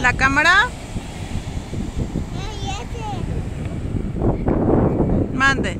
¿La cámara? Mande.